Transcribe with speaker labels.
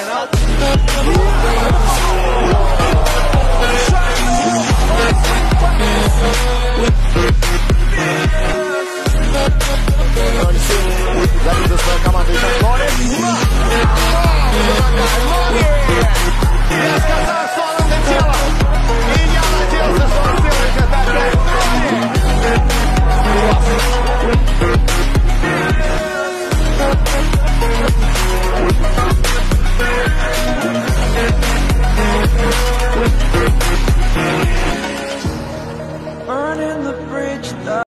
Speaker 1: and I'll burning the bridge